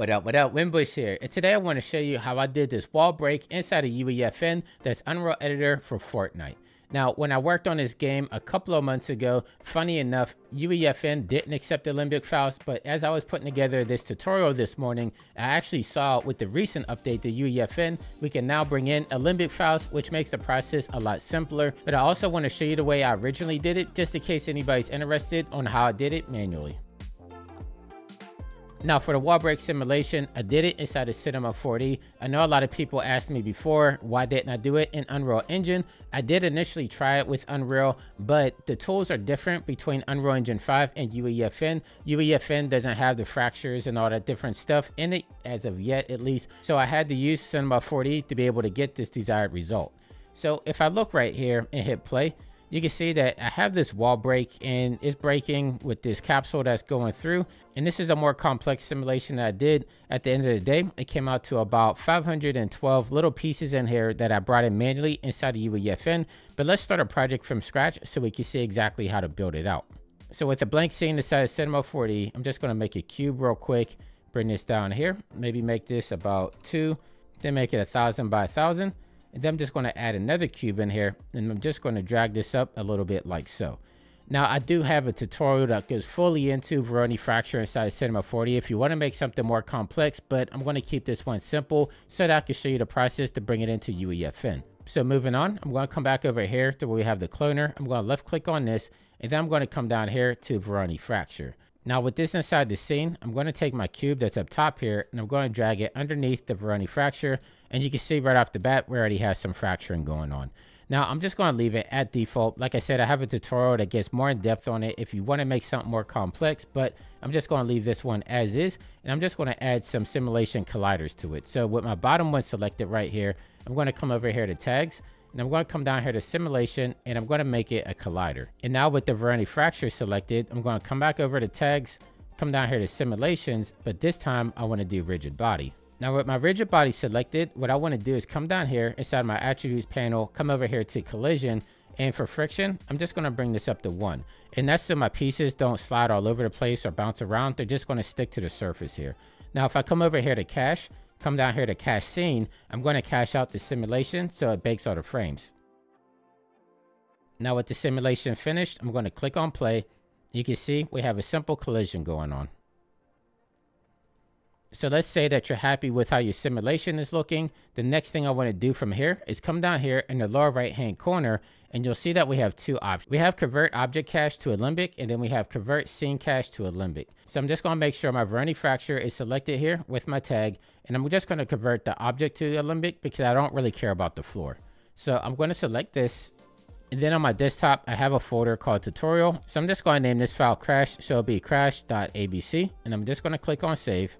What up, what up, Winbush here, and today I want to show you how I did this wall break inside of UEFN that's Unreal Editor for Fortnite. Now, when I worked on this game a couple of months ago, funny enough, UEFN didn't accept the Alembic files, but as I was putting together this tutorial this morning, I actually saw with the recent update to UEFN, we can now bring in Alembic files, which makes the process a lot simpler. But I also want to show you the way I originally did it, just in case anybody's interested on how I did it manually. Now for the wall break simulation, I did it inside of Cinema 4D. I know a lot of people asked me before, why didn't I do it in Unreal Engine? I did initially try it with Unreal, but the tools are different between Unreal Engine 5 and UEFN. UEFN doesn't have the fractures and all that different stuff in it, as of yet at least. So I had to use Cinema 4D to be able to get this desired result. So if I look right here and hit play, you can see that I have this wall break and it's breaking with this capsule that's going through. And this is a more complex simulation that I did at the end of the day. It came out to about 512 little pieces in here that I brought in manually inside of UEFN. But let's start a project from scratch so we can see exactly how to build it out. So with a blank scene inside of Cinema 4D, I'm just going to make a cube real quick. Bring this down here. Maybe make this about two. Then make it a thousand by a thousand. And then I'm just going to add another cube in here and I'm just going to drag this up a little bit like so. Now I do have a tutorial that goes fully into Voronoi Fracture inside of Cinema 4D if you want to make something more complex, but I'm going to keep this one simple so that I can show you the process to bring it into UEFN. So moving on, I'm going to come back over here to where we have the cloner. I'm going to left click on this and then I'm going to come down here to Voronoi Fracture. Now with this inside the scene, I'm going to take my cube that's up top here and I'm going to drag it underneath the Voronoi fracture. And you can see right off the bat, we already have some fracturing going on. Now I'm just going to leave it at default. Like I said, I have a tutorial that gets more in depth on it if you want to make something more complex, but I'm just going to leave this one as is. And I'm just going to add some simulation colliders to it. So with my bottom one selected right here, I'm going to come over here to tags and I'm going to come down here to simulation and I'm going to make it a collider. And now with the Voronoi fracture selected, I'm going to come back over to tags, come down here to simulations, but this time I want to do rigid body. Now with my rigid body selected, what I want to do is come down here inside my attributes panel, come over here to collision, and for friction, I'm just going to bring this up to one. And that's so my pieces don't slide all over the place or bounce around. They're just going to stick to the surface here. Now, if I come over here to cache, come down here to cache scene, I'm going to cache out the simulation so it bakes all the frames. Now with the simulation finished, I'm going to click on play. You can see we have a simple collision going on. So let's say that you're happy with how your simulation is looking. The next thing I want to do from here is come down here in the lower right hand corner and you'll see that we have two options. We have convert object cache to Alembic and then we have convert scene cache to Alembic. So I'm just going to make sure my Voronoi fracture is selected here with my tag and I'm just going to convert the object to Alembic because I don't really care about the floor. So I'm going to select this and then on my desktop, I have a folder called tutorial. So I'm just going to name this file crash. So it'll be crash.abc and I'm just going to click on save.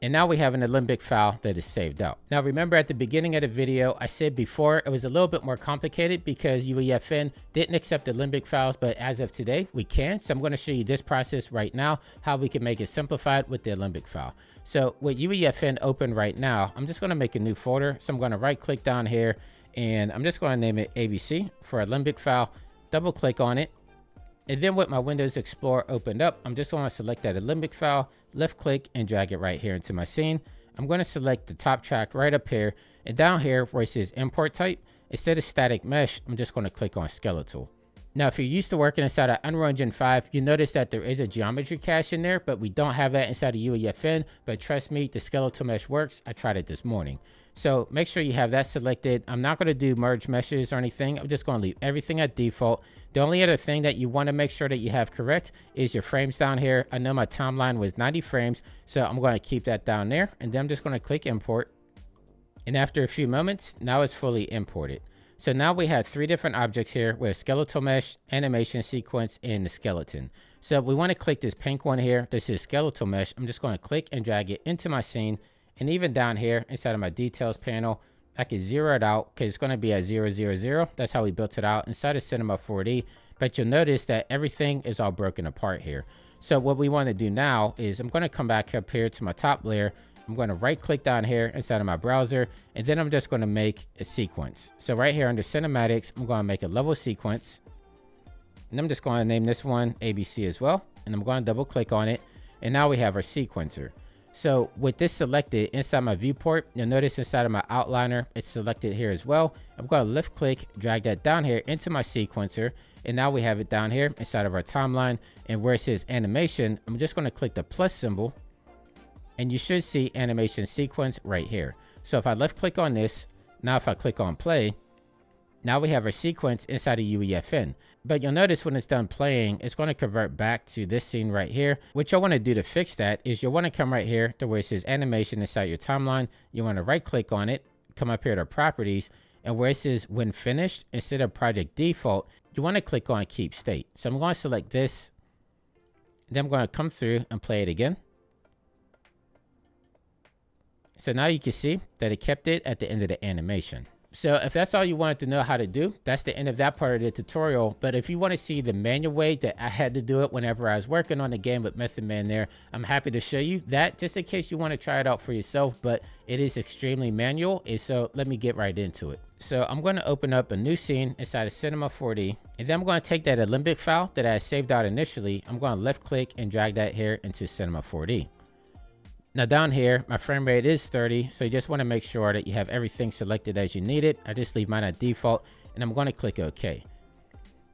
And now we have an Alembic file that is saved out. Now remember at the beginning of the video, I said before it was a little bit more complicated because UEFN didn't accept Alembic files, but as of today, we can. So I'm going to show you this process right now, how we can make it simplified with the Alembic file. So with UEFN open right now, I'm just going to make a new folder. So I'm going to right click down here and I'm just going to name it ABC for Alembic file, double click on it. And then with my Windows Explorer opened up, I'm just to select that Alembic file, left click and drag it right here into my scene. I'm going to select the top track right up here and down here where it says import type, instead of static mesh, I'm just going to click on skeletal. Now, if you're used to working inside of Unreal Engine 5, you notice that there is a geometry cache in there, but we don't have that inside of UEFN. But trust me, the skeletal mesh works. I tried it this morning. So make sure you have that selected. I'm not going to do merge meshes or anything. I'm just going to leave everything at default. The only other thing that you want to make sure that you have correct is your frames down here. I know my timeline was 90 frames, so I'm going to keep that down there. And then I'm just going to click import. And after a few moments, now it's fully imported. So now we have three different objects here with skeletal mesh, animation sequence, and the skeleton. So we want to click this pink one here. This is skeletal mesh. I'm just going to click and drag it into my scene and even down here inside of my details panel, I can zero it out because it's going to be at 000. That's how we built it out inside of Cinema 4D. But you'll notice that everything is all broken apart here. So what we want to do now is I'm going to come back up here to my top layer. I'm going to right click down here inside of my browser. And then I'm just going to make a sequence. So right here under cinematics, I'm going to make a level sequence. And I'm just going to name this one ABC as well. And I'm going to double click on it. And now we have our sequencer. So with this selected inside my viewport, you'll notice inside of my outliner, it's selected here as well. I'm going to left click, drag that down here into my sequencer. And now we have it down here inside of our timeline. And where it says animation, I'm just going to click the plus symbol. And you should see animation sequence right here. So if I left click on this, now if I click on play, now we have our sequence inside of UEFN. But you'll notice when it's done playing, it's going to convert back to this scene right here. What you'll want to do to fix that is you'll want to come right here to where it says animation inside your timeline. You want to right click on it, come up here to properties, and where it says when finished, instead of project default, you want to click on keep state. So I'm going to select this. Then I'm going to come through and play it again. So now you can see that it kept it at the end of the animation. So if that's all you wanted to know how to do, that's the end of that part of the tutorial. But if you want to see the manual way that I had to do it whenever I was working on the game with Method Man there, I'm happy to show you that just in case you want to try it out for yourself. But it is extremely manual. And so let me get right into it. So I'm going to open up a new scene inside of Cinema 4D. And then I'm going to take that Alembic file that I saved out initially. I'm going to left click and drag that here into Cinema 4D. Now down here, my frame rate is 30, so you just want to make sure that you have everything selected as you need it. I just leave mine at default, and I'm going to click OK.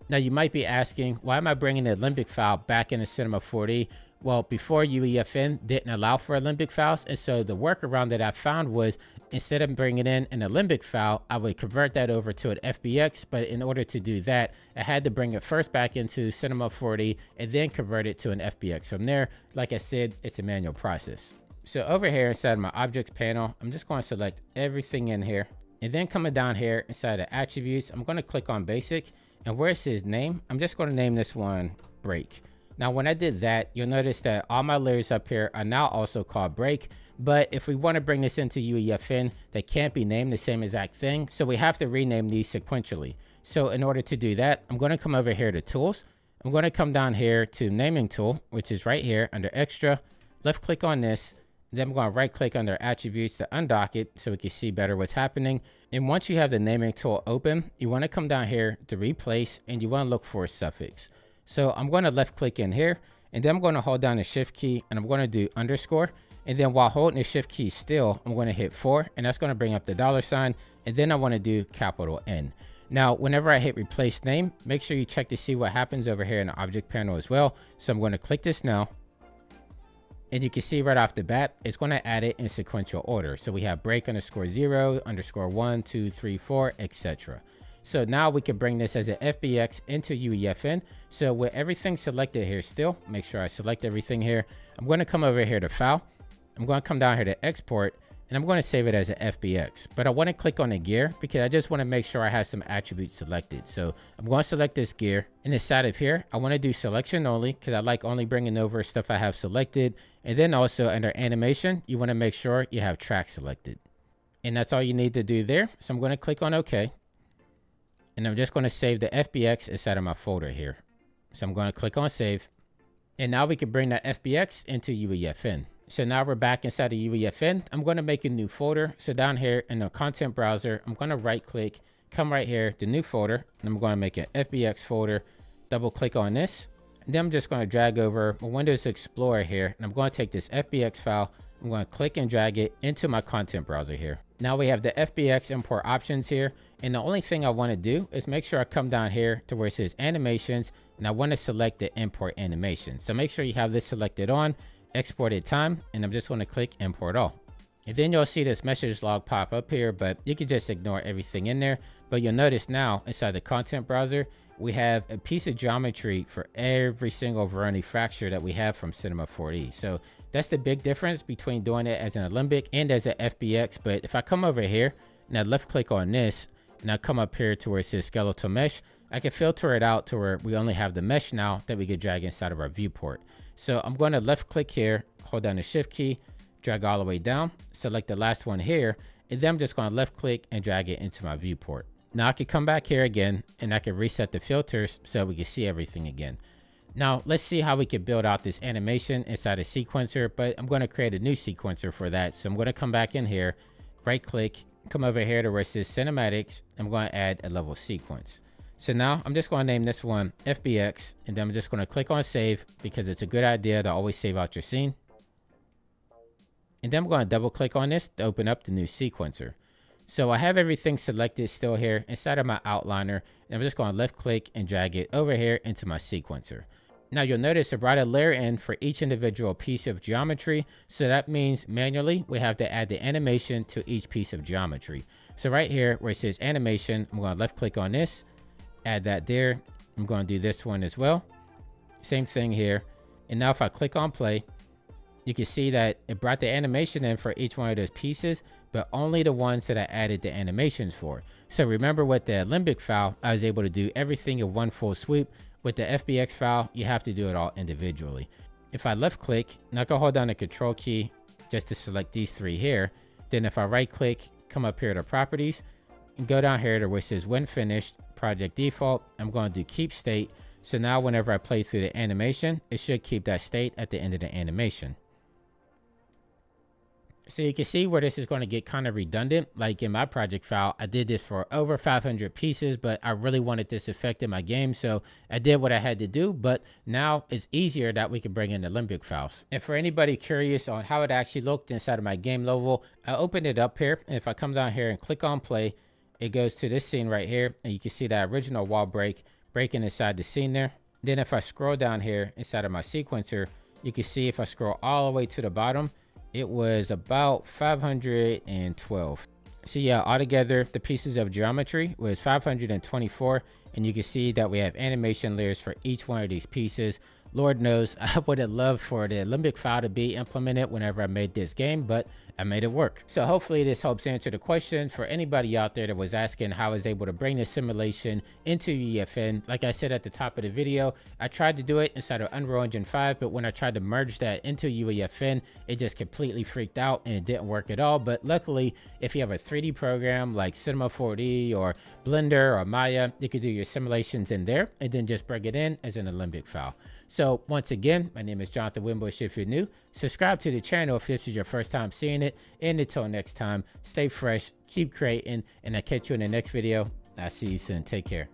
Now you might be asking, why am I bringing the Alembic file back into Cinema 4D? Well, before UEFN didn't allow for Alembic files, and so the workaround that I found was instead of bringing in an Alembic file, I would convert that over to an FBX, but in order to do that, I had to bring it first back into Cinema 4D and then convert it to an FBX. From there, like I said, it's a manual process. So over here inside my objects panel, I'm just going to select everything in here. And then coming down here inside the attributes, I'm going to click on basic. And where it says name, I'm just going to name this one break. Now, when I did that, you'll notice that all my layers up here are now also called break. But if we want to bring this into UEFN, they can't be named the same exact thing. So we have to rename these sequentially. So in order to do that, I'm going to come over here to tools. I'm going to come down here to naming tool, which is right here under extra. Left click on this then I'm going to right click under attributes to undock it so we can see better what's happening. And once you have the naming tool open, you want to come down here to replace and you want to look for a suffix. So I'm going to left click in here and then I'm going to hold down the shift key and I'm going to do underscore. And then while holding the shift key still, I'm going to hit four and that's going to bring up the dollar sign. And then I want to do capital N. Now, whenever I hit replace name, make sure you check to see what happens over here in the object panel as well. So I'm going to click this now and you can see right off the bat, it's going to add it in sequential order. So we have break underscore zero, underscore one, two, three, four, etc. So now we can bring this as an FBX into UEFN. So with everything selected here still, make sure I select everything here. I'm going to come over here to file. I'm going to come down here to export and I'm going to save it as an FBX. But I want to click on the gear because I just want to make sure I have some attributes selected. So I'm going to select this gear. And inside of here, I want to do selection only because I like only bringing over stuff I have selected. And then also under animation, you want to make sure you have track selected. And that's all you need to do there. So I'm going to click on OK. And I'm just going to save the FBX inside of my folder here. So I'm going to click on save. And now we can bring that FBX into UEFN. So now we're back inside of UEFN. I'm going to make a new folder. So down here in the content browser, I'm going to right click, come right here, the new folder, and I'm going to make an FBX folder, double click on this. Then I'm just going to drag over my Windows Explorer here, and I'm going to take this FBX file, I'm going to click and drag it into my content browser here. Now we have the FBX import options here. And the only thing I want to do is make sure I come down here to where it says animations and I want to select the import animation. So make sure you have this selected on exported time and I'm just going to click import all. And then you'll see this message log pop up here, but you can just ignore everything in there. But you'll notice now inside the content browser, we have a piece of geometry for every single Voronoi fracture that we have from Cinema 4D. So that's the big difference between doing it as an Alembic and as an FBX. But if I come over here and I left click on this and I come up here to where it says skeletal mesh, I can filter it out to where we only have the mesh now that we could drag inside of our viewport. So I'm going to left click here, hold down the shift key, drag all the way down, select the last one here, and then I'm just going to left click and drag it into my viewport. Now I can come back here again and I can reset the filters so we can see everything again. Now let's see how we can build out this animation inside a sequencer, but I'm going to create a new sequencer for that. So I'm going to come back in here, right click, come over here to where it says cinematics. I'm going to add a level sequence. So now I'm just going to name this one FBX and then I'm just going to click on save because it's a good idea to always save out your scene. And then I'm going to double click on this to open up the new sequencer. So I have everything selected still here inside of my outliner. And I'm just going to left click and drag it over here into my sequencer. Now you'll notice I brought a layer in for each individual piece of geometry. So that means manually we have to add the animation to each piece of geometry. So right here where it says animation, I'm going to left click on this, add that there. I'm going to do this one as well. Same thing here. And now if I click on play, you can see that it brought the animation in for each one of those pieces, but only the ones that I added the animations for. So remember with the Alembic file, I was able to do everything in one full swoop. With the FBX file, you have to do it all individually. If I left click, and I can hold down the control key just to select these three here. Then if I right click, come up here to properties, and go down here to where it says when finished, project default, I'm going to do keep state. So now whenever I play through the animation, it should keep that state at the end of the animation. So you can see where this is going to get kind of redundant. Like in my project file, I did this for over 500 pieces, but I really wanted this effect in my game. So I did what I had to do, but now it's easier that we can bring in the Alembic files. And for anybody curious on how it actually looked inside of my game level, I opened it up here. And if I come down here and click on play, it goes to this scene right here. And you can see that original wall break breaking inside the scene there. Then if I scroll down here inside of my sequencer, you can see if I scroll all the way to the bottom, it was about 512 so yeah altogether the pieces of geometry was 524 and you can see that we have animation layers for each one of these pieces Lord knows I would have loved for the Alembic file to be implemented whenever I made this game, but I made it work. So hopefully this helps answer the question for anybody out there that was asking how I was able to bring the simulation into UEFN. Like I said at the top of the video, I tried to do it inside of Unreal Engine 5, but when I tried to merge that into UEFN, it just completely freaked out and it didn't work at all. But luckily, if you have a 3D program like Cinema 4D or Blender or Maya, you could do your simulations in there and then just bring it in as an Alembic file. So once again, my name is Jonathan Winbush. If you're new, subscribe to the channel if this is your first time seeing it. And until next time, stay fresh, keep creating, and I'll catch you in the next video. I'll see you soon. Take care.